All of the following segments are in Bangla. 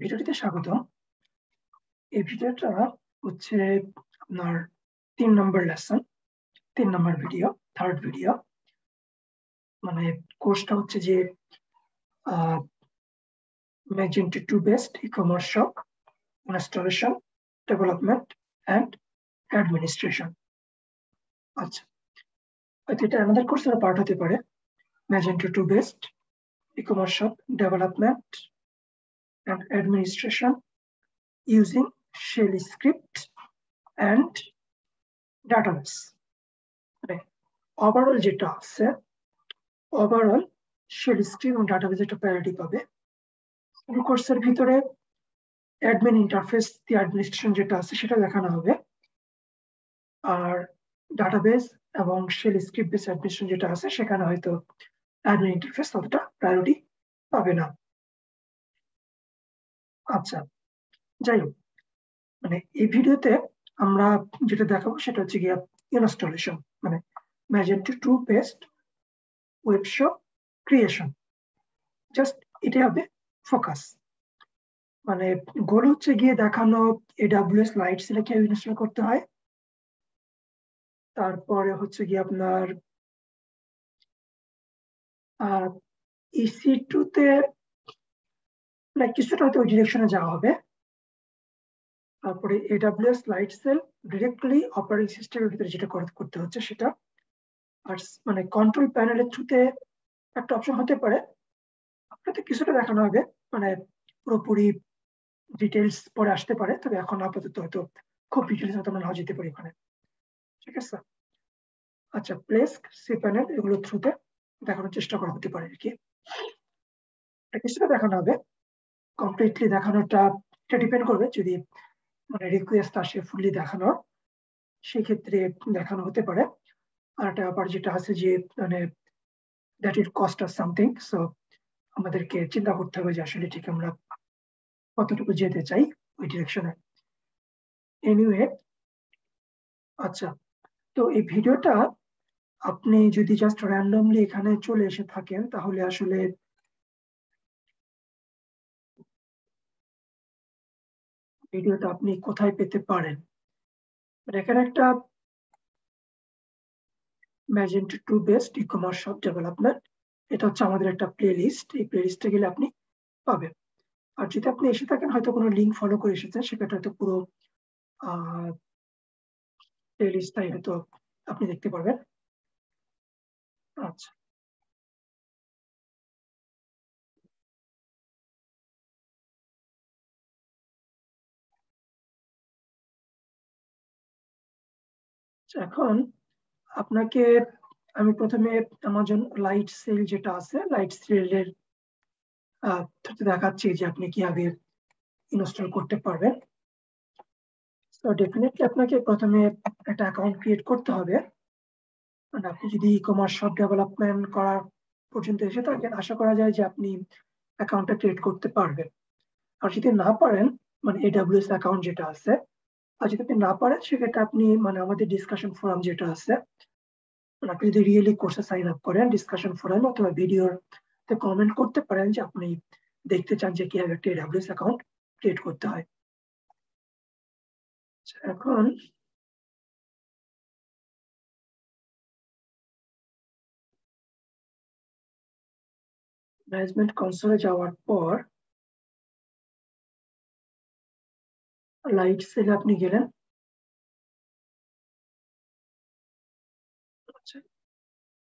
ভিডিওটিতে স্বাগত। এই ভিডিওটা হচ্ছে আপনার তিন নম্বর লেসন তিন নম্বর ভিডিও থার্ড ভিডিও মানে কোর্সটা হচ্ছে যে Magento two based e commerce shop installation development and administration আচ্ছা হয়তো এটা আমাদের কোর্সের পার্ট হতে পারে। Magento two based e commerce shop development and administration using shell script and database. Overall যেটা আছে ওভারঅল শেল স্ক্রিপ্ট এবং ডাটাবেস একটা প্রায়োরিটি পাবে। পুরো কোর্সের ভিতরে অ্যাডমিন ইন্টারফেস দি অ্যাডমিনিস্ট্রেশন যেটা আছে সেটা দেখানো হবে। আর ডাটাবেস এবং শেল স্ক্রিপ্ট বেস অ্যাডমিনিস্ট্রেশন যেটা আছে সেখানে হয়তো অ্যাডমিন ইন্টারফেস ততটা প্রায়োরিটি পাবে না। আচ্ছা যাই হোক মানে এই ভিডিওতে আমরা যেটা দেখাবো সেটা হচ্ছে গিয়ে ইনস্টলেশন মানে Magento two based webshop creation just এটা হবে ফোকাস মানে গোল হচ্ছে গিয়ে দেখানো এডাব্লিউএস লাইট সেটা ইনস্টল করতে হয়, তারপরে হচ্ছে গিয়ে আপনার ইসি টুতে লাইক কিছুটা হয়তো ওই ডিরেকশনে যাওয়া হবে। তারপরে AWS Lightsail directly operating সিস্টেমের ভিতরে যেটা করতে হচ্ছে সেটা। আর মানে কন্ট্রোল প্যানেলের থ্রুতে একটা অপশন হতে পারে। আপনাদের কিছুটা দেখানো হবে। মানে পুরোপুরি ডিটেলস পরে আসতে পারে। তবে এখন আপাতত হয়তো খুব ডিটেলস হয়তো আমরা নাও যেতে পারি ওখানে। ঠিক আছে? আচ্ছা প্লেস সি প্যানেল এগুলো থ্রুতে দেখানোর চেষ্টা করা হতে পারে আর কি। কিছুটা দেখানো হবে। কমপ্লিটলি দেখানোটা এটা ডিপেন্ড করবে যদি মানে রিকোয়েস্ট আসে ফুললি দেখানোর সেক্ষেত্রে দেখানো হতে পারে। আর একটা ব্যাপার যেটা আছে যে মানে that it cost or something so আমাদেরকে চিন্তা করতে হবে যে আসলে ঠিক আমরা কতটুকু যেতে চাই ওই ডিরেকশনে এনিওয়ে আচ্ছা তো এই ভিডিওটা আপনি যদি জাস্ট র্যান্ডমলি এখানে চলে এসে থাকেন, তাহলে আসলে ভিডিওটা আপনি কোথায় পেতে পারেন? মানে এখানে একটা Magento two based e commerce shop development এটা হচ্ছে আমাদের একটা প্লে লিস্ট এই প্লে লিস্টে গেলে আপনি পাবেন। আর যদি আপনি এসে থাকেন, হয়তো কোনো লিঙ্ক ফলো করে এসেছেন, সেক্ষেত্রে হয়তো পুরো প্লে লিস্টটাই হয়তো আপনি দেখতে পারবেন। আচ্ছা। এখন আপনাকে আমি প্রথমে আমাজন লাইট সেল যেটা আছে লাইট সেলের দেখাচ্ছি যে আপনি কীভাবে ইনস্টল করতে পারবেন। তো ডেফিনেটলি আপনাকে প্রথমে একটা অ্যাকাউন্ট ক্রিয়েট করতে হবে। মানে আপনি যদি ই কমার্স শপ ডেভেলপমেন্ট করার পর্যন্ত এসে থাকেন, আশা করা যায় যে আপনি অ্যাকাউন্টটা ক্রিয়েট করতে পারবেন। আর যদি না পারেন মানে এডাব্লিউএস অ্যাকাউন্ট যেটা আছে আর যদি আপনি না পারেন সেক্ষেত্রে আপনি মানে আমাদের ডিসকাশন ফোরাম যেটা আছে আপনি যদি রিয়েলি কোর্সে সাইন আপ করেন ডিসকাশন ফোরাম অথবা ভিডিওর কমেন্ট করতে পারেন যে আপনি দেখতে চান যে কীভাবে একটা এডাব্লিউএস অ্যাকাউন্ট ক্রিয়েট করতে হয়। আচ্ছা, এখন ম্যানেজমেন্ট কনসোলে যাওয়ার পর লাইট সেলে আপনি গেলেন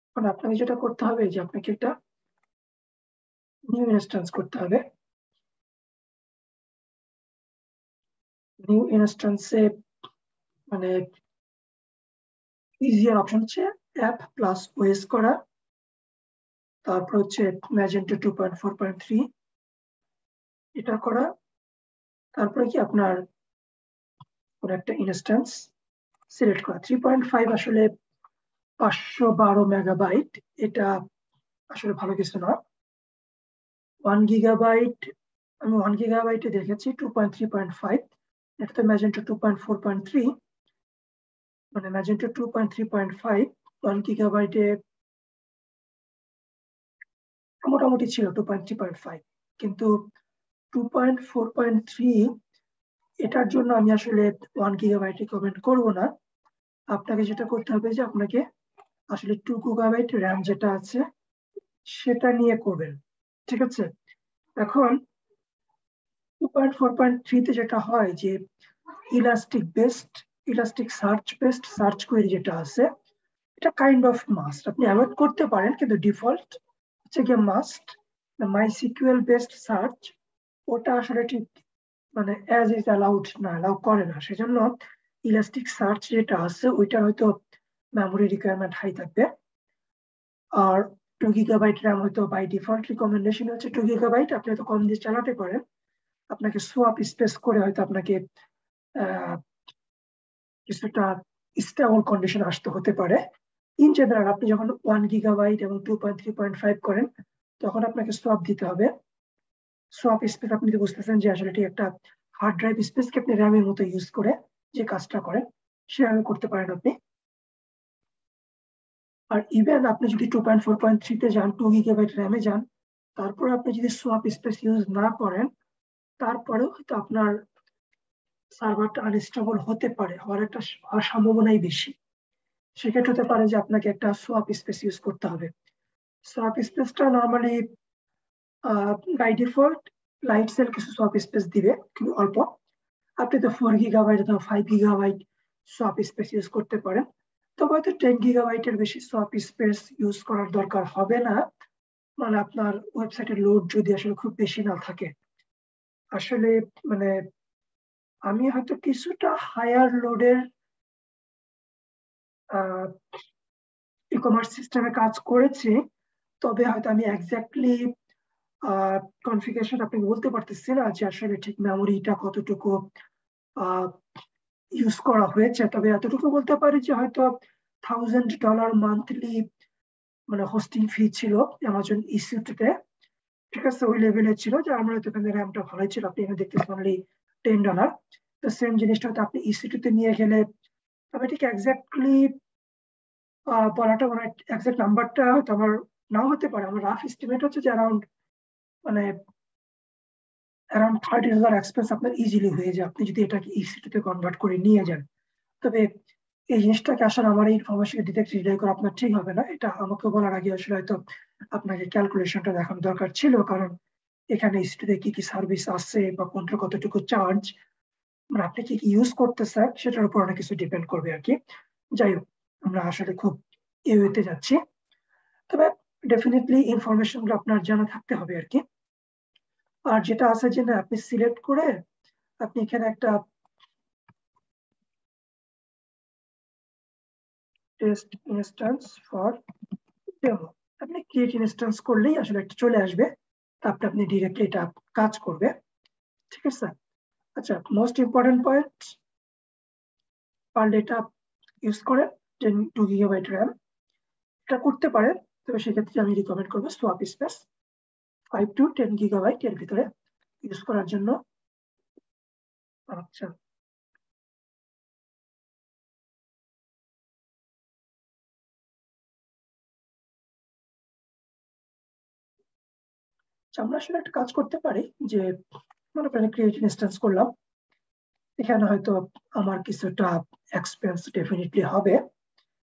এখন আপনাকে যেটা করতে হবে যে আপনাকে একটা নিউ ইনস্ট্যান্স করতে হবে নিউ ইনস্ট্যান্সে মানে ইজিয়ার অপশন হচ্ছে অ্যাপ প্লাস ওয়েস করা। তারপর হচ্ছে Magento two point four point three এটা করা। তারপরে কি আপনার কোনো একটা ইনস্ট্যান্স সিলেক্ট করা। থ্রি পয়েন্ট ফাইভ আসলে পাঁচশো বারো মেগাবাইট এটা আসলে ভালো কিছু না। ওয়ান গিগাবাইট আমি ওয়ান গিগাবাইটে দেখেছি two point three point five এটা তো Magento two point four point three মানে Magento two point three point five one গিগাবাইটে মোটামুটি ছিল two point three point five কিন্তু two point four point three এটার জন্য আমি আসলে ওয়ান গিগাবাইট রিকমেন্ড করব না। আপনাকে যেটা করতে হবে যে আপনাকে আসলে টু গিগাবাইট র্যাম যেটা আছে, সেটা নিয়ে করবেন, ঠিক আছে? এখন টু পয়েন্ট ফোর পয়েন্ট থ্রিতে যেটা হয় যে elastic based elastic search based search query যেটা আছে, এটা কাইন্ড অফ মাস্ট আপনি অ্যাভয়েড করতে পারেন, কিন্তু ডিফল্ট হচ্ছে গিয়ে must MySQL best search ওটা আসলে ঠিক মানে অ্যাজ ইজ অ্যালাউড না অ্যালাউ করে না, সেজন্য ইলাস্টিক সার্চ যেটা আছে, ওইটা হয়তো মেমোরি রিকোয়ারমেন্ট হাই থাকবে। আর টু গিগাবাইট র্যাম হয়তো বাই ডিফল্ট রিকমেন্ডেশন হচ্ছে টু গিগাবাইট আপনি হয়তো কম দিয়ে চালাতে পারেন। আপনাকে সোয়াপ স্পেস করে হয়তো আপনাকে কিছুটা স্টেবল কন্ডিশন আসতে হতে পারে। ইন জেনারেল আপনি যখন ওয়ান গিগাবাইট এবং two point three point five করেন, তখন আপনাকে সোয়াপ দিতে হবে। সোয়াপ স্পেস আপনি বুঝতেছেন যে আসলে এটি একটা হার্ড ড্রাইভ স্পেসকে আপনি র্যামের মতো ইউজ করে যে কাজটা করেন, সেভাবে করতে পারেন আপনি। আর ইভেন আপনি যদি টু পয়েন্ট ফোর পয়েন্ট থ্রিতে যান টু গিগাবাইট র্যামে যান, তারপরে আপনি যদি সোয়াপ স্পেস ইউজ না করেন, তারপরেও হয়তো আপনার সার্ভারটা আনস্টেবল হতে পারে, হওয়ার একটা হওয়ার সম্ভাবনাই বেশি। সেক্ষেত্রে হতে পারে যে আপনাকে একটা সোয়াপ স্পেস ইউজ করতে হবে। সোয়াপ স্পেসটা normally by default Lightsail কিছু সোয়াপ স্পেস দিবে, কিন্তু অল্প। আপনি তো ফোর গিগাবাইট অথবা five gigabyte swap space use করতে পারেন। তবে হয়তো টেন গিগাবাইটের বেশি সোয়াপ স্পেস ইউজ করার দরকার হবে না। মানে আপনার ওয়েবসাইটের লোড যদি আসলে খুব বেশি না থাকে। আসলে মানে আমি হয়তো কিছুটা হায়ার লোডের ই কমার্স সিস্টেমে কাজ করেছি। তবে হয়তো আমি এক্স্যাক্টলি কনফিগারেশন আপনি বলতে পারতেছি না যে আসলে ঠিক মেমোরিটা কতটুকু ইউজ করা হয়েছে। তবে এতটুকু বলতে পারি যে হয়তো থাউজেন্ড ডলার মান্থলি মানে হোস্টিং ফি ছিল অ্যামাজন ইস্যুতে ঠিক আছে, ওই লেভেলে ছিল। যে আমরা হয়তো এখানে র্যামটা ভালোই ছিল। আপনি এখানে দেখতেছেন অনলি টেন ডলার তো সেম জিনিসটা হয়তো আপনি ইস্যুতে নিয়ে গেলে, তবে ঠিক এক্স্যাক্টলি বলাটা মানে এক্সাক্ট নাম্বারটা হয়তো আমার নাও হতে পারে। আমার রাফ এস্টিমেট হচ্ছে যে অ্যারাউন্ড মানে অ্যারাউন্ড থার্টি হাজার এক্সপেন্স আপনার ইজিলি হয়ে যায়। আপনি যদি এটাকে ইসিটিতে কনভার্ট করে নিয়ে যান। তবে এই জিনিসটাকে আসলে আমার এই ইনফরমেশন দিতে রিলাই করা আপনার ঠিক হবে না। এটা আমাকে বলার আগে আসলে হয়তো আপনাকে ক্যালকুলেশনটা দেখানো দরকার ছিল, কারণ এখানে ইসিটিতে কি কি সার্ভিস আছে বা কোনটা কতটুকু চার্জ মানে আপনি কি কি ইউজ করতেছেন সেটার উপর অনেক কিছু ডিপেন্ড করবে আর কি। যাই হোক, আমরা আসলে খুব এ এওয়েতে যাচ্ছি। তবে ডেফিনেটলি ইনফরমেশনগুলো আপনার জানা থাকতে হবে আর কি। আর যেটা আছে যে না, আপনি সিলেক্ট করে আপনি এখানে একটা টেস্ট ইনস্ট্যান্স ফর ডেমো আপনি ক্রিয়েট ইনস্ট্যান্স করলেই আসলে একটা চলে আসবে, তারপরে আপনি ডিরেক্টলি এটা কাজ করবে। ঠিক আছে? আচ্ছা most important point per data use করে টেন টু গিগাবাইট র্যাম এটা করতে পারেন, তবে সেক্ষেত্রে আমি রিকমেন্ড করব swap space five to ten gigabyte এর ভিতরে ইউজ করার জন্য আচ্ছা। আমরা আসলে একটা কাজ করতে পারি যে মনে করেন ক্রিয়েট ইনস্ট্যান্স করলাম। এখানে হয়তো আমার কিছুটা এক্সপেন্স ডেফিনেটলি হবে।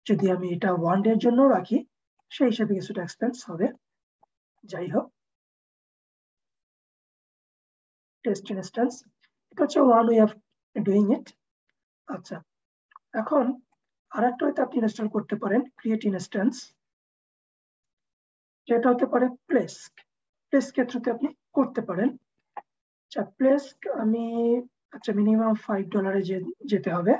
যদি আমি এটা ওয়ান ডে এর জন্য রাখি, সেই হিসাবে কিছুটা এক্সপেন্স হবে। যাই হোক। টেস্ট ইনস্ট্যান্স এটা হচ্ছে one way of doing it আচ্ছা এখন আর একটা হয়তো আপনি ইনস্টল করতে পারেন ক্রিয়েট ইনস্ট্যান্স যেটা হতে পারে প্লেস প্লেস ক্ষেত্রতে আপনি করতে পারেন। আচ্ছা প্লেস আমি আচ্ছা মিনিমাম ফাইভ ডলারে যেতে হবে।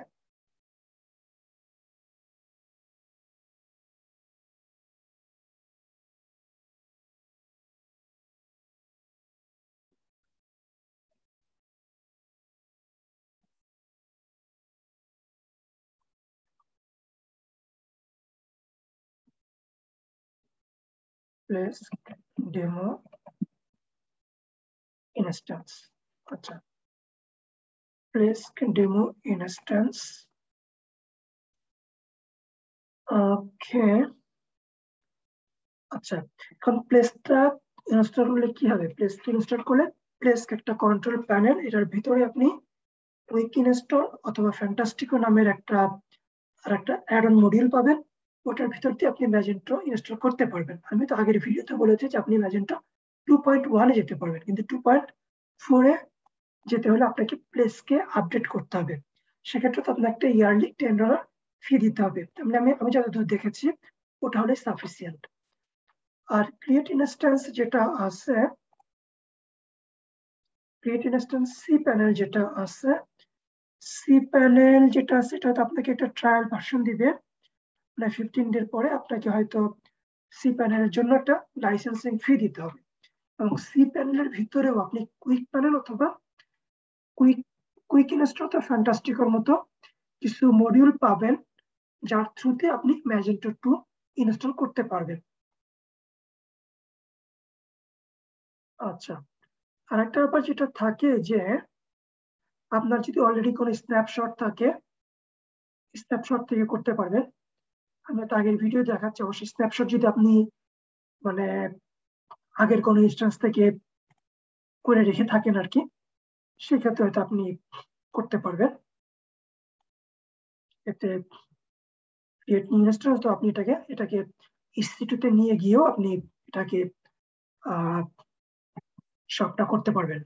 Place demo instance. আচ্ছা place demo instance. ওকে আচ্ছা এখন প্লেসটা ইনস্টল করলে কি হবে? প্লেসটা ইনস্টল করলে প্লেস্ক একটা কন্ট্রোল প্যানেল এটার ভিতরে আপনি কুইক ইনস্টল অথবা ফ্যান্টাস্টিকো নামের একটা আর একটা অ্যাড অন মডিউল পাবেন। ওটার ভিতর দিয়ে আপনি ম্যাজেন্টো ইনস্টল করতে পারবেন। আমি তো আগের ভিডিওতে বলেছি যে আপনি ম্যাজেন্টো টু পয়েন্ট ওয়ানে যেতে পারবেন, কিন্তু টু পয়েন্ট ফোরে যেতে হলে আপনাকে প্লেসকে আপডেট করতে হবে। সেক্ষেত্রে তো আপনার একটা ইয়ারলি টেন ডলার ফি দিতে হবে। তাহলে আমি আমি যতদূর দেখেছি, ওটা হলে সাফিসিয়েন্ট আর ক্রিয়েট ইনস্ট্যান্স যেটা আছে ক্রিয়েট ইনস্ট্যান্স সি প্যানেল যেটা আছে সি প্যানেল যেটা আছে সেটা আপনাকে একটা ট্রায়াল ভার্সন দিবে। মানে ফিফটিন ডের পরে আপনাকে হয়তো সি প্যানেলের জন্য একটা লাইসেন্সিং ফি দিতে হবে। এবং সি প্যানেলের ভিতরেও আপনি কুইক প্যানেল অথবা কুইক কুইক ইনস্টল অথবা ফ্যান্টাস্টিকর মতো কিছু মডিউল পাবেন, যার থ্রুতে আপনি ম্যাজেন্টো টু ইনস্টল করতে পারবেন। আচ্ছা আর একটা ব্যাপার যেটা থাকে যে আপনার যদি অলরেডি কোনো স্ন্যাপশট থাকে স্ন্যাপশট থেকে করতে পারবেন। আমি একটা আগের ভিডিও দেখাচ্ছি, অবশ্যই স্ন্যাপশট যদি আপনি মানে আগের কোনো ইনস্ট্যান্স থেকে করে রেখে থাকেন আর কি, সেক্ষেত্রে হয়তো আপনি করতে পারবেন। এতে ক্রিয়েট ইনস্ট্যান্স তো আপনি এটাকে এটাকে ইসিটুতে নিয়ে গিয়েও আপনি এটাকে সবটা করতে পারবেন।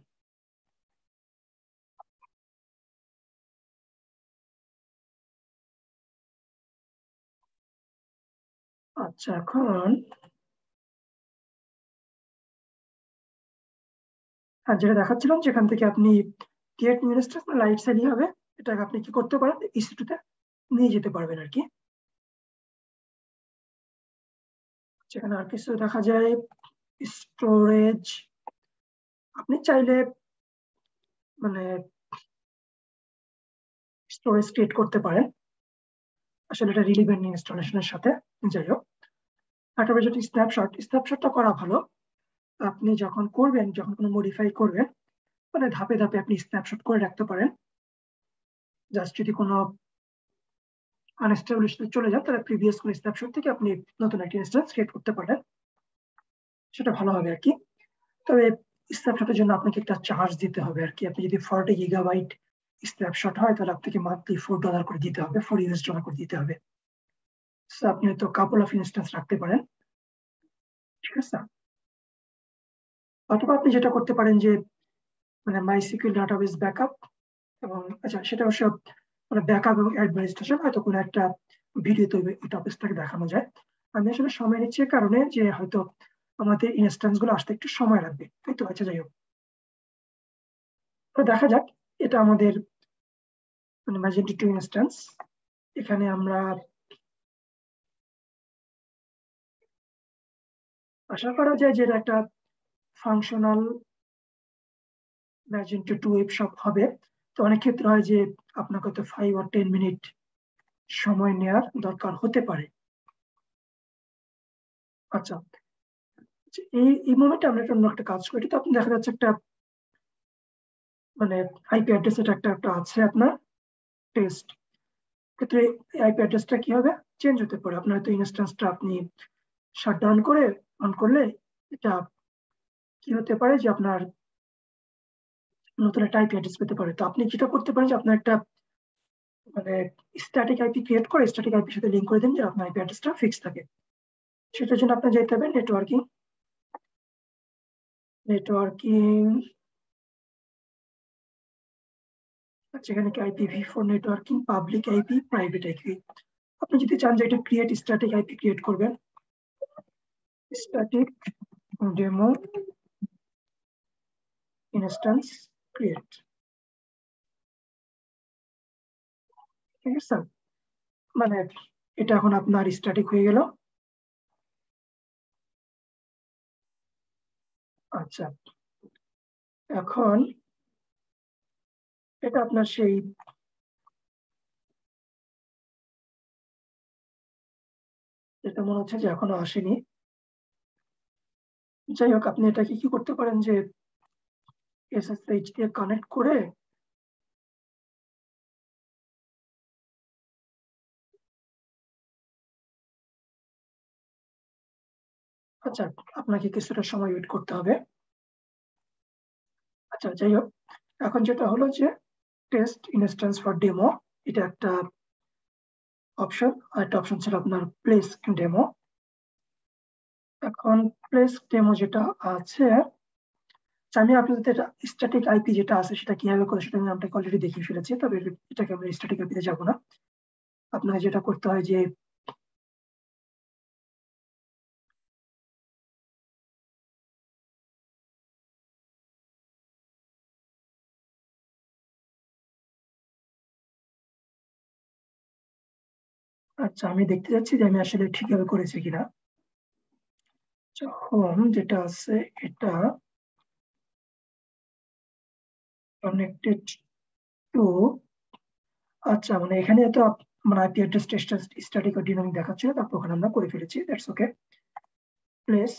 আচ্ছা এখন আর যেটা দেখাচ্ছিলাম যেখান থেকে আপনি ক্রিয়েট নিউরেস্টার লাইট সেলই হবে, এটাকে আপনি কি করতে পারেন? ইস্যুতে নিয়ে যেতে পারবেন আর কি। যেখানে আর কিছু দেখা যায় স্টোরেজ আপনি চাইলে মানে স্টোরেজ ক্রিয়েট করতে পারেন। আসলে এটা রিলিভেন্ট ইনস্টলেশনের সাথে যাই হোক একটা যেটা স্ন্যাপশট স্ন্যাপশটটা করা ভালো। আপনি যখন করবেন, যখন কোনো মডিফাই করবেন মানে ধাপে ধাপে আপনি স্ন্যাপশট করে রাখতে পারেন। জাস্ট যদি কোনো আনস্টেবল চলে যান, তাহলে প্রিভিয়াস কোনো স্ন্যাপশট থেকে আপনি নতুন একটা ইনস্ট্যান্স ক্রিয়েট করতে পারেন। সেটা ভালো হবে আর কি। তবে স্ন্যাপশটের জন্য আপনাকে একটা চার্জ দিতে হবে আর কি। আপনি যদি ফর্টি গিগাবাইট স্ন্যাপশট হয়, তাহলে আপনাকে মান্থলি ফোর ডলার করে দিতে হবে ফোর ইউএস ডলার করে দিতে হবে। আপনি হয়তো কাপল অফ ইনস্ট্যান্স রাখতে পারেন। ঠিক আছে? অথবা আপনি যেটা করতে পারেন যে মানে মাইসিকিউল ডাটাবেস ব্যাকআপ এবং আচ্ছা সেটা অবশ্য মানে ব্যাকআপ এবং অ্যাডমিনিস্ট্রেশন হয়তো কোনো একটা ভিডিওতে ওই টপিকসটাকে দেখানো যায়। আমি আসলে সময় নিচ্ছি কারণে যে, হয়তো আমাদের ইনস্ট্যান্সগুলো আসতে একটু সময় লাগবে। তাই তো আচ্ছা যাই হোক। তো দেখা যাক, এটা আমাদের মানে ম্যাজেন্টি টু ইনস্ট্যান্স এখানে আমরা আশা করা যায় যে একটা functional Magento two web shop হবে। তো অনেক ক্ষেত্রে হয় যে আপনাকে তো ফাইভ আর টেন মিনিট সময় নেওয়ার দরকার হতে পারে। আচ্ছা এই এই মোমেন্টে আমরা একটা অন্য একটা কাজ করি। তো আপনি দেখা যাচ্ছে একটা মানে আইপি অ্যাড্রেস এটা একটা একটা আছে আপনার টেস্ট ক্ষেত্রে আইপি অ্যাড্রেসটা কি হবে? চেঞ্জ হতে পারে। আপনার হয়তো ইনস্ট্যান্সটা আপনি শাট ডাউন করে অন করলে এটা কি হতে পারে যে আপনার নতুন একটা আইপি অ্যাড্রেস পেতে পারে। তো আপনি যেটা করতে পারেন যে আপনার একটা মানে স্ট্যাটিক আইপি ক্রিয়েট করে স্ট্যাটিক আইপির সাথে লিঙ্ক করে দিন যে আপনার আইপি অ্যাড্রেসটা ফিক্স থাকে। সেটার জন্য আপনার যেতে হবে নেটওয়ার্কিং নেটওয়ার্কিং যেখানে কি IPv four networking public IP private IP আপনি যদি চান যে এটা ক্রিয়েট স্ট্যাটিক আইপি ক্রিয়েট করবেন স্ট্যাটিক ডেমো instance create. ঠিক আছে মানে এটা এখন আপনার স্ট্যাটিক হয়ে গেল। আচ্ছা এখন এটা আপনার সেই এটা মনে হচ্ছে যে এখনও আসেনি। যাই হোক, আপনি এটাকে কি করতে পারেন যে এসএসএইচ দিয়ে কানেক্ট করে আচ্ছা আপনাকে কিছুটা সময় ওয়েট করতে হবে। আচ্ছা যাই হোক, এখন যেটা হলো যে টেস্ট ইনস্ট্যান্স ফর ডেমো এটা একটা অপশন আর একটা অপশন ছিল আপনার প্লেস ডেমো এখন প্লেস ডেমো যেটা আছে আমি আপনাদের স্ট্যাটিক আইপি যেটা আছে সেটা কীভাবে করে সেটা আমি আপনাকে অলরেডি দেখিয়ে ফেলেছি, তবে এটাকে আমরা স্ট্যাটিক আইপিতে যাব না। আপনাকে যেটা করতে হয় যে আচ্ছা আমি দেখতে যাচ্ছি যে আমি আসলে ঠিকভাবে করেছি কিনা। যখন যেটা আছে, এটা কানেক্টেড টু আচ্ছা মানে এখানে তো মানে আইপি অ্যাড্রেস স্ট্যাটিক ও ডিনামিক দেখাচ্ছিল তারপর ওখানে আমরা করে ফেলেছি দ্যাটস ওকে প্লেস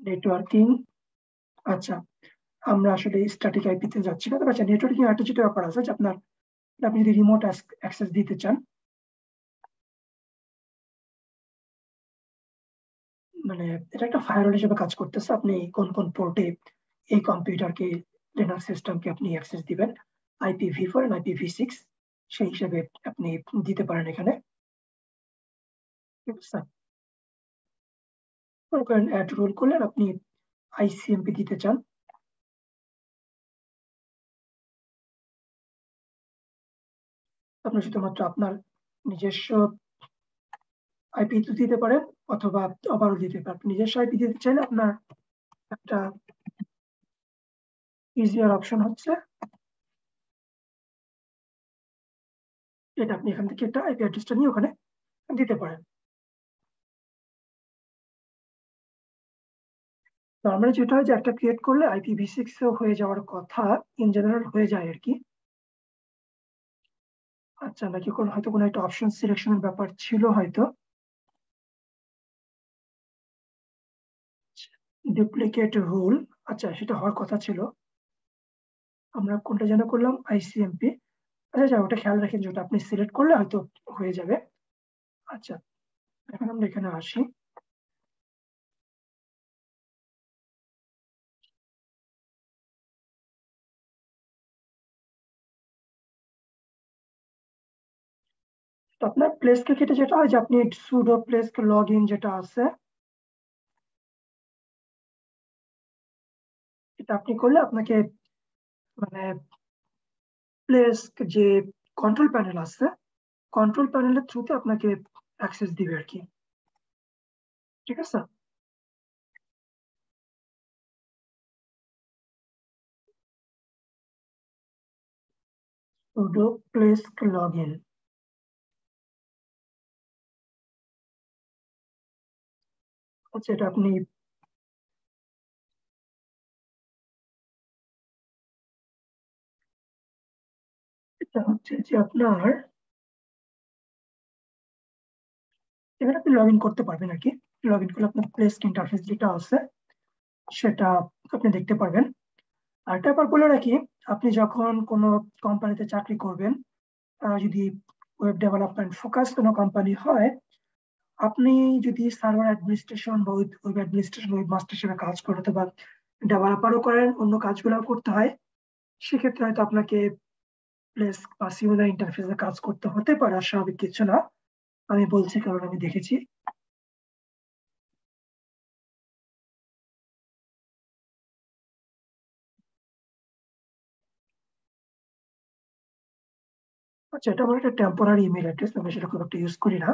নেটওয়ার্কিং আচ্ছা আমরা আসলে স্ট্যাটিক আইপিতে যাচ্ছি না তবে আচ্ছা নেটওয়ার্কিং একটা যেটা ব্যাপার আছে যে আপনার আপনি যদি রিমোট অ্যাক্সেস দিতে চান মানে এটা একটা ফায়ারওয়াল হিসেবে কাজ করতেছে। আপনি কোন কোন পোর্টে এই কম্পিউটারকে লিনাক্স সিস্টেমকে আপনি অ্যাক্সেস দিবেন। IP v four IP v six সেই হিসেবে আপনি দিতে পারেন এখানে। রোল করলেন আপনি আইসিএমপি দিতে চান। আপনি শুধুমাত্র আপনার নিজস্ব আইপি দিতে পারেন, অথবা আবারও দিতে পারেন। নিজস্ব আইপি দিতে চাইলে আপনার একটা ইজিয়ার অপশন হচ্ছে এটা আপনি এখান থেকে একটা আইপি অ্যাড্রেসটা নিয়ে ওখানে দিতে পারেন। নর্মালি যেটা হয় যে একটা ক্রিয়েট করলে আইপিভি সিক্স হয়ে যাওয়ার কথা ইন জেনারেল হয়ে যায় আর কি। আচ্ছা নাকি কোন, হয়তো কোনো একটা অপশন সিলেকশনের ব্যাপার ছিল হয়তো? ডুপ্লিকেট রুল আচ্ছা সেটা হওয়ার কথা ছিল। আমরা কোনটা যেন করলাম? আইসিএমপি আচ্ছা যা ওটা খেয়াল রাখেন যে ওটা আপনি সিলেক্ট করলে হয়তো হয়ে যাবে। আচ্ছা এখন আমরা এখানে আসি। তো আপনার প্লেসকে কেটে যেটা হয় যে আপনি সুডো প্লেস লগ ইন যেটা আছে, এটা আপনি করলে আপনাকে মানে প্লেস যে কন্ট্রোল প্যানেল আছে কন্ট্রোল প্যানেলের থ্রুতে আপনাকে অ্যাক্সেস দিবে আর কি। ঠিক আছে? sudo place login আচ্ছা এটা আপনি আপনার আপনি লগ ইন করতে পারবেন আর কি। লগ ইন করলে আপনার প্লেস ইন্টারফেস যেটা আছে, সেটা আপনি দেখতে পারবেন। আর ব্যাপার বলে রাখি, আপনি যখন কোনো কোম্পানিতে চাকরি করবেন যদি ওয়েব ডেভেলপমেন্ট ফোকাস কোনো কোম্পানি হয় আপনি যদি সার্ভার অ্যাডমিনিস্ট্রেশন বা ওয়েব অ্যাডমিনিস্ট্রেশন ওয়েব মাস্টার হিসেবে কাজ করেন অথবা ডেভেলপারও করেন, অন্য কাজগুলো করতে হয়, সেক্ষেত্রে হয়তো আপনাকে প্লেস বা সিমিলার ইন্টারফেসে কাজ করতে হতে পারে আর স্বাভাবিক কিছু না। আমি বলছি কারণ আমি দেখেছি। আচ্ছা এটা আমার একটা টেম্পোরারি ইমেল অ্যাড্রেস আমি সেটা খুব একটা ইউজ করি না।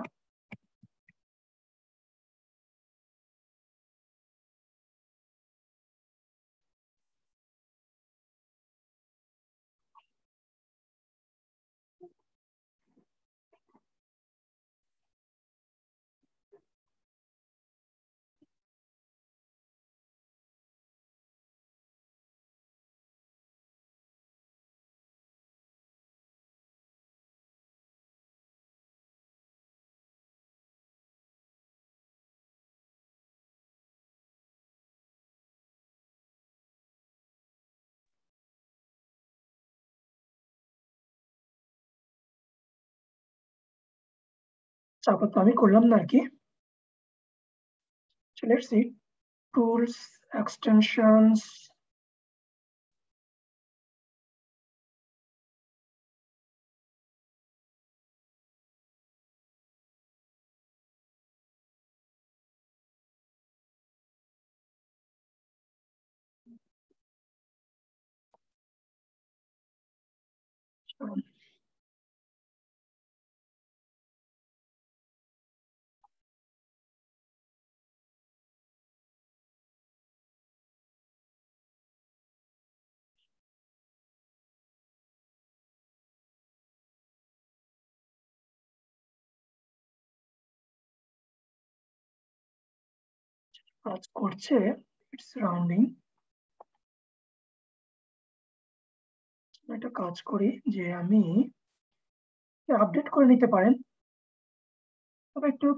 আপাতত আমি করলাম না আর কি লেটস সি টুলস এক্সটেনশনস কাজ করছে ইটস রাউন্ডিং একটা কাজ করি যে আমি আপডেট করে নিতে পারেন। তবে একটু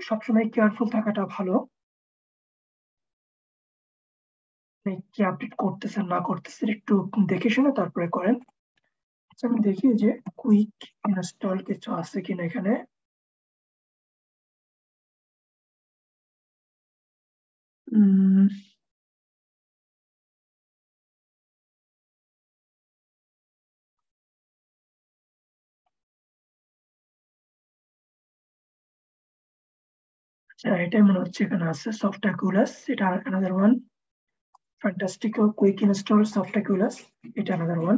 সবসময় কেয়ারফুল থাকাটা ভালো। কি আপডেট করতেছেন না করতেছেন একটু দেখে শুনে তারপরে করেন। আচ্ছা, আমি দেখি যে কুইক ইনস্টল কিছু আছে কিনা এখানে। আচ্ছা এটাই মনে হচ্ছে এখানে আছে সফটাকুলাস এটা another one Fantastico quick install Softaculous এটা আনাদার ওয়ান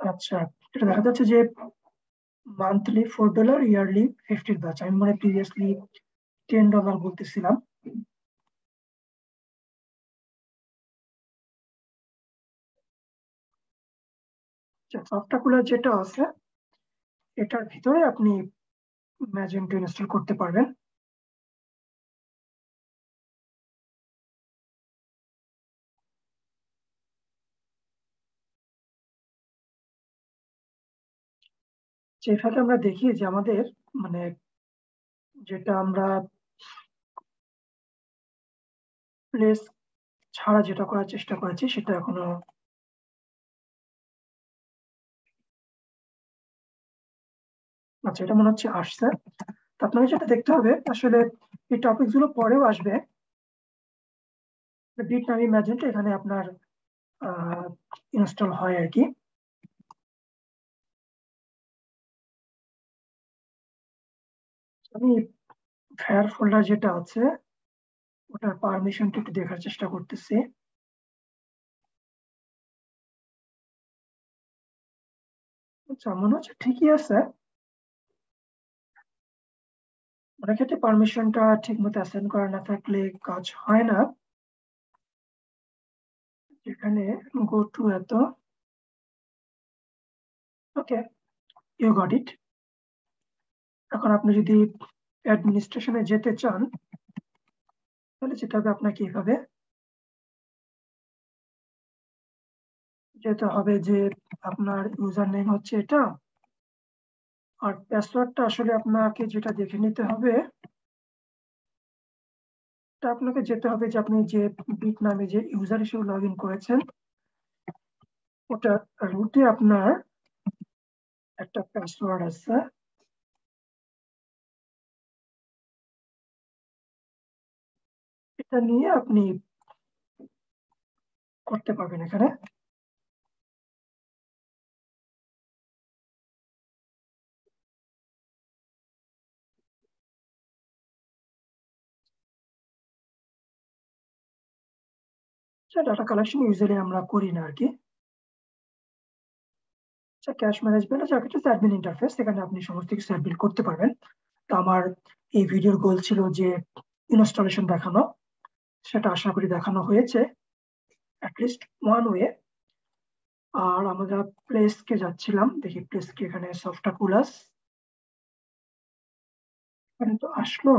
আচ্ছা এটা দেখা যাচ্ছে যে মান্থলি ফোর ডলার ইয়ারলি ফিফটির ব্যাচ আমি মানে প্রিভিয়াসলি টেন ডলার বলতেছিলাম। সফটাকুলার যেটা আছে, এটার ভিতরে আপনি ম্যাজেন্টো ইনস্টল করতে পারবেন। যেভাবে আমরা দেখি যে আমাদের মানে যেটা আমরা প্লেস ছাড়া যেটা করার চেষ্টা করেছি সেটা এখনও আচ্ছা এটা মনে হচ্ছে আসছে। আপনাকে যেটা দেখতে হবে, আসলে এই টপিকগুলো পরেও আসবে। বিট নামি এখানে আপনার ইনস্টল হয় আর কি। আমি ফায়ার ফোল্ডার যেটা আছে, ওটার পারমিশনটা একটু দেখার চেষ্টা করতেছি। আচ্ছা মনে হচ্ছে ঠিকই আছে। অনেক ক্ষেত্রে পারমিশনটা ঠিক মতো অ্যাসাইন করা না থাকলে কাজ হয় না। এখানে গো টু এত। ওকে ইউ গট ইট এখন আপনি যদি অ্যাডমিনিস্ট্রেশনে যেতে চান, তাহলে যেতে হবে আপনাকে এভাবে যেতে হবে যে আপনার ইউজার নেম হচ্ছে এটা, আর পাসওয়ার্ডটা আসলে আপনাকে যেটা দেখে নিতে হবে আপনাকে যেতে হবে যে আপনি যে বিট নামে যে ইউজার হিসেবে লগ করেছেন ওটা রুটে আপনার একটা পাসওয়ার্ড আছে। এটা নিয়ে আপনি করতে পারবেন এখানে। ডাটা কালেকশন ইউজুয়ালি আমরা করি না আর কি। আচ্ছা ক্যাশ ম্যানেজমেন্ট আছে একটা অ্যাডমিন ইন্টারফেস এখানে আপনি সমস্ত কিছু অ্যাডমিন করতে পারবেন। তো আমার এই ভিডিওর গোল ছিল যে ইনস্টলেশন দেখানো। সেটা আশা করি দেখানো হয়েছে ওয়ান ওয়ে আর আমরা প্লেসকে যাচ্ছিলাম, দেখি প্লেসকে এখানে সফটটা কুলাস এখানে তো আসলো।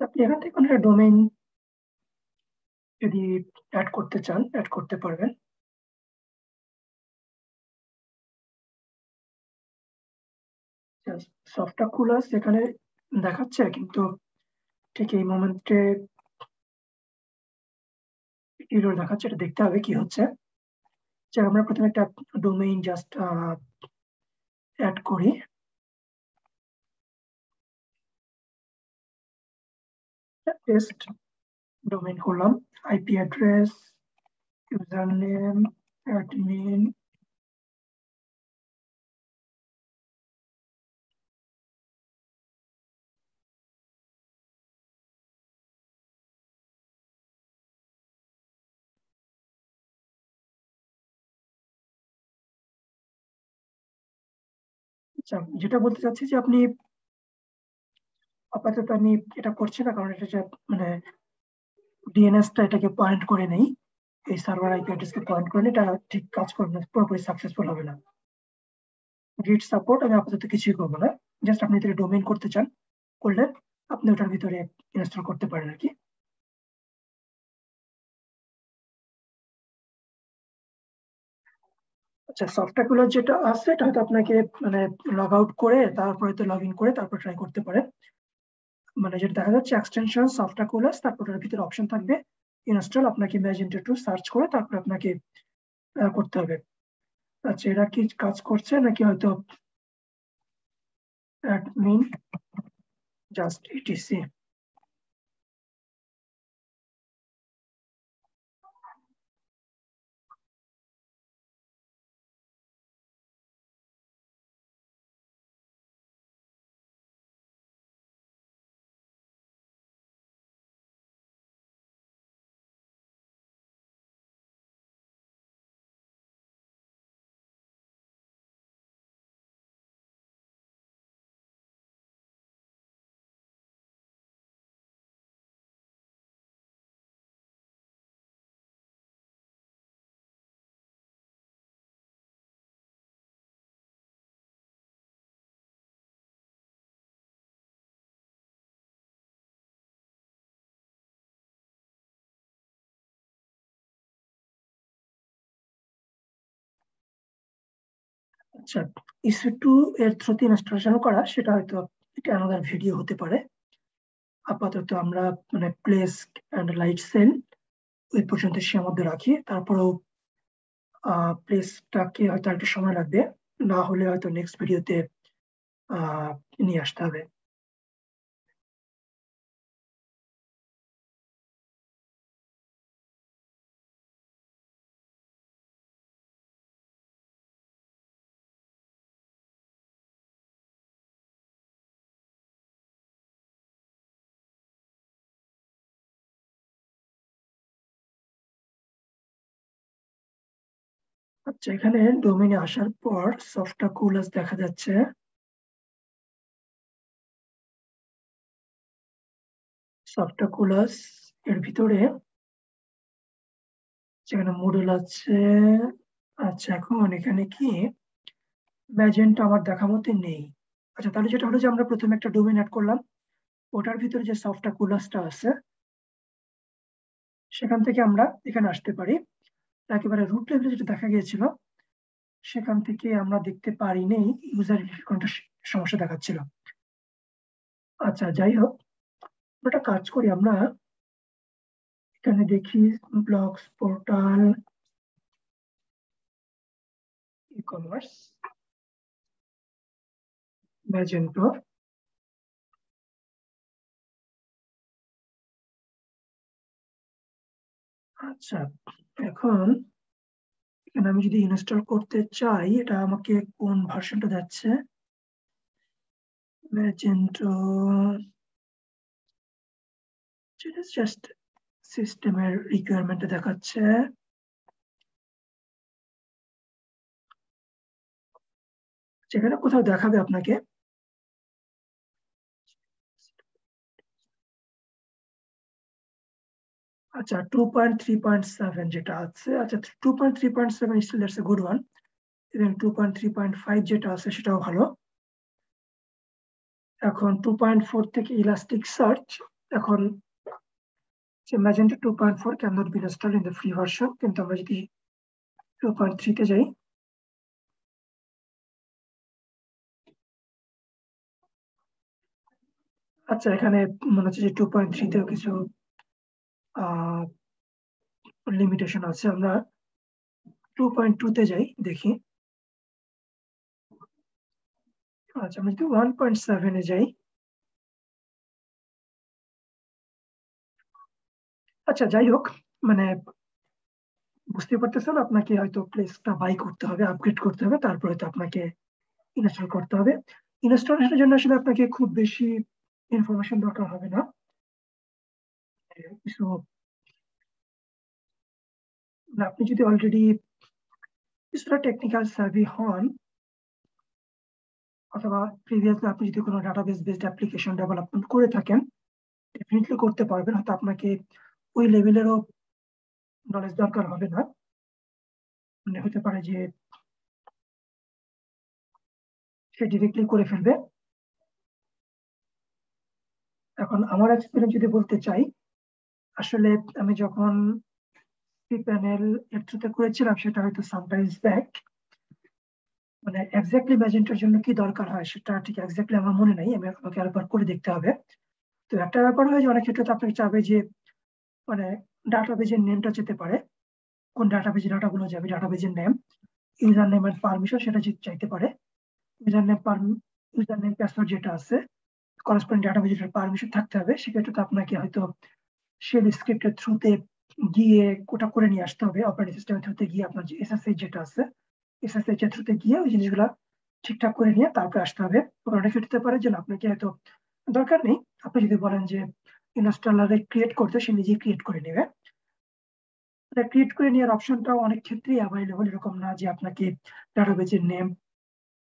আপনি এখান থেকে কোনো একটা ডোমেইন যদি অ্যাড করতে চান অ্যাড করতে পারবেন। সফটটা খুলে সেখানে দেখাচ্ছে, কিন্তু ঠিক এই মোমেন্টে এরর দেখাচ্ছে, এটা দেখতে হবে কি হচ্ছে। আমরা প্রথমে একটা ডোমেইন জাস্ট অ্যাড করি। ডোমেইন করলাম IP address user name admin আচ্ছা যেটা বলতে চাচ্ছি যে আপনি আপাতত আমি এটা করছি না, কারণ এটা মানে ডিএনএসটা এটাকে পয়েন্ট করে নেই, এই সার্ভার আইপি অ্যাড্রেসকে পয়েন্ট করে এটা ঠিক কাজ করবে না পুরোপুরি সাকসেসফুল হবে না। গিট সাপোর্ট আমি আপাতত কিছুই করব না জাস্ট আপনি যদি ডোমেইন করতে চান, করলে আপনি ওটার ভিতরে ইনস্টল করতে পারেন আর কি। আচ্ছা সফটওয়্যারগুলো যেটা আছে, এটা হয়তো আপনাকে মানে লগ আউট করে, তারপরে তো লগ ইন করে, তারপর ট্রাই করতে পারে মানে যেটা দেখা যাচ্ছে এক্সটেনশন সফটওয়্যার কোলাস তারপর ওটার ভিতরে অপশন থাকবে ইনস্টল আপনাকে ম্যাজেন্টা টু সার্চ করে তারপর আপনাকে করতে হবে। আচ্ছা এরা কি কাজ করছে নাকি হয়তো অ্যাডমিন জাস্ট ইটিসি আচ্ছা ইস্যু টু এর থ্রুতে ইনস্টলেশন করা? সেটা হয়তো এটা আলাদা ভিডিও হতে পারে। আপাতত আমরা মানে প্লেস অ্যান্ড লাইট সেল ওই পর্যন্ত সে মধ্যে রাখি। তারপরেও প্লেসটাকে হয়তো একটু সময় লাগবে। না হলে হয়তো নেক্সট ভিডিওতে নিয়ে আসতে হবে। আচ্ছা এখানে ডোমেইনে আসার পর সফটটা কুলাস দেখা যাচ্ছে। সফটটা কুলাস এর ভিতরে যেখানে মডুল আছে। আচ্ছা এখন এখানে কি? ম্যাজেন্ট আমার দেখা মতে নেই। আচ্ছা তাহলে যেটা হলো যে আমরা প্রথমে একটা ডোমেন অ্যাড করলাম। ওটার ভিতরে যে সফটটা কুলাসটা আছে, সেখান থেকে আমরা এখানে আসতে পারি। একেবারে রুট লেভেলে যেটা দেখা গিয়েছিল, সেখান থেকে আমরা দেখতে পারিনি ইউজার কোনটা সমস্যা দেখাচ্ছিল। আচ্ছা যাই হোক একটা কাজ করি, আমরা এখানে দেখি ব্লগস পোর্টাল ই কমার্স আচ্ছা এখন এখানে আমি যদি ইনস্টল করতে চাই, এটা আমাকে কোন ভার্সনটা যাচ্ছে? ম্যাজেন্টো জাস্ট সিস্টেমের রিকোয়ারমেন্টে দেখাচ্ছে। যেখানে কোথাও দেখাবে আপনাকে। আচ্ছা two point three point seven যেটা আছে আচ্ছা two point three point seven still that's a good one এবং two point three point five যেটা আছে সেটাও ভালো। এখন টু পয়েন্ট ফোর থেকে ইলাস্টিক সার্চ এখন যে Magento two point four can not be install in the free version কিন্তু আমরা যদি টু পয়েন্ট থ্রিতে যাই। আচ্ছা এখানে মনে হচ্ছে যে টু পয়েন্ট থ্রিতেও কিছু লিমিটেশন আছে। আমরা টু পয়েন্ট টুতে যাই, দেখি। আচ্ছা আমি যদি ওয়ান পয়েন্ট সেভেনে যাই। আচ্ছা যাই হোক মানে বুঝতে পারতেছেন, আপনাকে হয়তো প্লেসটা বাই করতে হবে আপগ্রেড করতে হবে, তারপরে তো আপনাকে ইনস্টল করতে হবে। ইনস্টলেশনের জন্য আসলে আপনাকে খুব বেশি ইনফরমেশন দরকার হবে না। কিছু আপনি যদি অলরেডি কিছুটা টেকনিক্যাল সার্ভি হন, অথবা প্রিভিয়াসলি আপনি যদি কোনো ডাটাবেস বেসড অ্যাপ্লিকেশন ডেভেলপমেন্ট করে থাকেন ডেফিনেটলি করতে পারবেন। হয়তো আপনাকে ওই লেভেলেরও নলেজ দরকার হবে না। মানে হতে পারে যে সে ডিরেক্টলি করে ফেলবে। এখন আমার এক্সপিরিয়েন্স যদি বলতে চাই আসলে আমি যখন প্যানেল এর করেছিলাম, সেটা হয়তো সামটাইমস ব্যাক মানে এক্স্যাক্টলি ম্যাজেন্টার জন্য কি দরকার হয়, সেটা ঠিক এক্স্যাক্টলি আমার মনে নাই, আমি আমাকে আরেকবার করে দেখতে হবে। তো একটা ব্যাপার হয় যে অনেক ক্ষেত্রে আপনাকে চাবে যে মানে ডাটাবেজের নেমটা যেতে পারে। কোন ডাটাবেজে ডাটাগুলো যাবে? ডাটাবেজের নেম ইউজার নেম এর পারমিশন সেটা চাইতে পারে। User name user name password যেটা আছে করেসপন্ডিং ডাটাবেজের পারমিশন থাকতে হবে। সেক্ষেত্রে তো আপনাকে হয়তো শেল স্ক্রিপ্টের থ্রুতে গিয়ে ওটা করে নিয়ে আসতে হবে অপারেটিং সিস্টেমের থ্রুতে গিয়ে আপনার যে এসএসএইচ যেটা আছে এসএসএইচ এর থ্রুতে গিয়ে ওই জিনিসগুলো ঠিকঠাক করে নিয়ে তারপরে আসতে হবে। অনেক হতে পারে যে আপনাকে হয়তো দরকার নেই। আপনি যদি বলেন যে ইনস্টলারে ক্রিয়েট করতে, সে নিজেই ক্রিয়েট করে নেবে। ক্রিয়েট করে নেওয়ার অপশনটাও অনেক ক্ষেত্রেই অ্যাভেলেবল এরকম না যে আপনাকে ডাটাবেজের নেম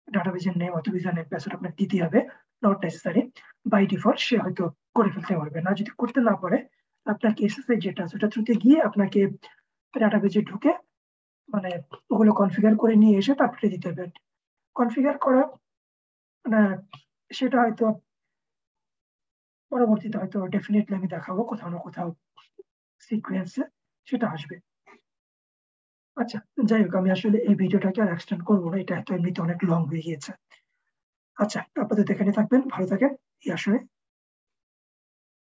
ডাটাবেজের নেম অথবা ইউজার নেম পাসওয়ার্ড আপনাকে দিতে হবে। নট নেসেসারি বাই ডিফল্ট সে হয়তো করে ফেলতে পারবে। না যদি করতে না পারে আপনাকে এসএসআই যেটা আছে ওটা থ্রুতে গিয়ে আপনাকে ডাটাবেজে ঢুকে মানে ওগুলো কনফিগার করে নিয়ে এসে তারপরে দিতে হবে কনফিগার করা মানে সেটা হয়তো পরবর্তীতে হয়তো ডেফিনেটলি আমি দেখাবো কোথাও না কোথাও সিকুয়েন্সে সেটা আসবে। আচ্ছা যাই হোক, আমি আসলে এই ভিডিওটাকে আর এক্সটেন্ড করব না, এটা এত এমনিতে অনেক লং হয়ে গিয়েছে। আচ্ছা আপাতত এখানে থাকবেন, ভালো থাকেন, এই আসলে